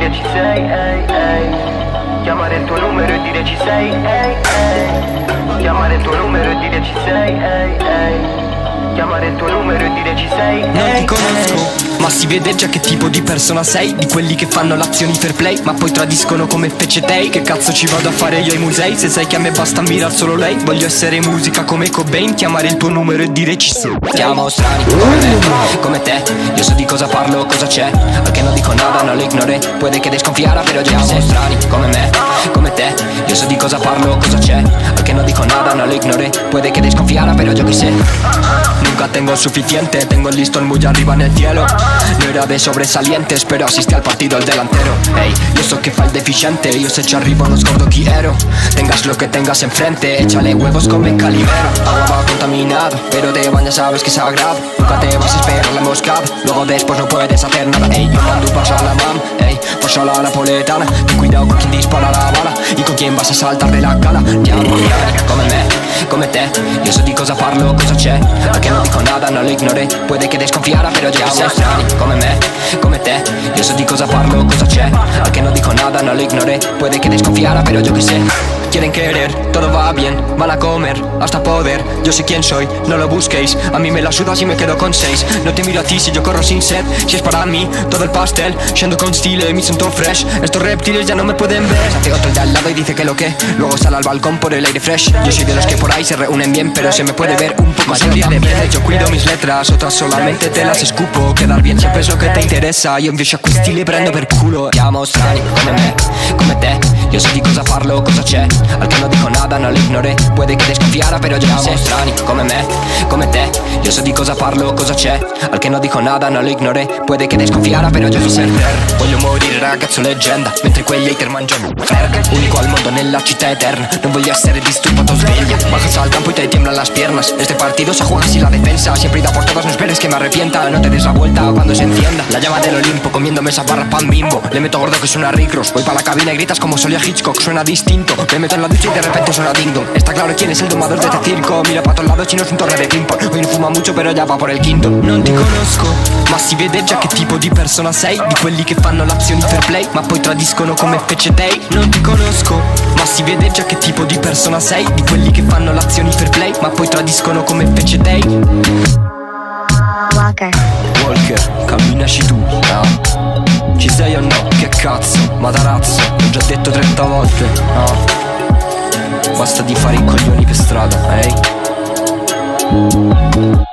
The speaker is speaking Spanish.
dire ci sei, ehi, ehi. Chiamare il tuo numero e dire ci sei, ehi, ehi. Chiamare il tuo numero e dire ci sei, ehi, ehi Chiamare il tuo numero e dire ci sei? Non ti conosco, ma si vede già che tipo di persona sei. Di quelli che fanno l'azioni fair play Ma poi tradiscono come fece te. Che cazzo ci vado a fare io ai musei? Se sai che a me basta mirar solo lei Voglio essere musica come Cobain. Chiamare il tuo numero e dire ci sei. Siamo strani come me, come te. Io so di cosa parlo, cosa c'è. Al che non dico nada, non lo ignore. Puede che desconfiara, però già Siamo strani come me, come te. Io so di cosa parlo, cosa c'è. Che non dico nada, non lo ignore. Puede que desconfiara, pero yo que sé Nunca tengo suficiente, tengo el listón muy arriba en el cielo. No era de sobresalientes, pero asistí al partido el delantero. Ey, yo so que fa el deficiente, yo se echo arriba los gordo quiero. Tengas lo que tengas enfrente, échale huevos come calimero Agua va contaminado, pero de baño sabes que es sagrado. Nunca te vas a esperar la emboscada, luego después no puedes hacer nada. Ey, yo mando a la mam, ey, paso a la napoletana. Ten cuidado con quien dispara la bala y con quien vas a saltar de la cala. Ya, te, io so di cosa parlo, cosa c'è. Che non dico nada, non lo ignore. Puede che desconfiara, però già sei strani. Come me, come te. Io so di cosa parlo, cosa c'è. Che non dico nada, non lo ignore. Puede que desconfiara, pero yo que sé Quieren querer, todo va bien, van a comer hasta poder. Yo sé quién soy, no lo busquéis. A mí me la suda si me quedo con seis. No te miro a ti si yo corro sin sed. Si es para mí, todo el pastel. Siendo con stile, mi todo fresh. Estos reptiles ya no me pueden ver. Hace otro de al lado y dice que lo que. Luego sale al balcón por el aire fresh. Yo soy de los que por ahí se reúnen bien, pero se me puede ver un poco más. de viernes yo cuido mis letras, otras solamente te las escupo. Quedar bien siempre es lo que te interesa. Io invece a questi stile prendo per culo. Siamo strani come me, come te. Io so di cosa parlo, cosa chest Che non ignore Puede che desconfiara, però già siamo strani Come me, come te Io so di cosa parlo, cosa c'è Al che non dico nada, non lo ignore Puede che desconfiara, però già sei ter Voglio morire, ragazzo leggenda. Mentre quegli hater mangiano merda Unico al mondo nella città eterna. Non voglio essere disturbato, sveglia. Bajas al campo y te tiemblan las piernas. Este partido se juega sin la defensa. Siempre ida por todas, no esperes que me arrepienta. No te des la vuelta cuando se encienda. La llama del Olimpo comiéndome esa barra pan bimbo. Le meto gordo que suena Ricros. Voy para la cabina y gritas como solía Hitchcock. Suena distinto. Me meto en la ducha y de repente suena ding dong Está claro quién es el domador de este circo Mira pa' todos lados si no es un torre de ping pong Hoy no fuma mucho però già va por il quinto. Non ti conosco, ma si vede già che tipo di persona sei. Di quelli che fanno l'azione fair play Ma poi tradiscono come fece te. Non ti conosco, ma si vede già che tipo di persona sei. Di quelli che fanno l'azione fair play Ma poi tradiscono come fece te. Walker. Walker, camminaci tu, no basta di fare i coglioni per strada, ehi hey?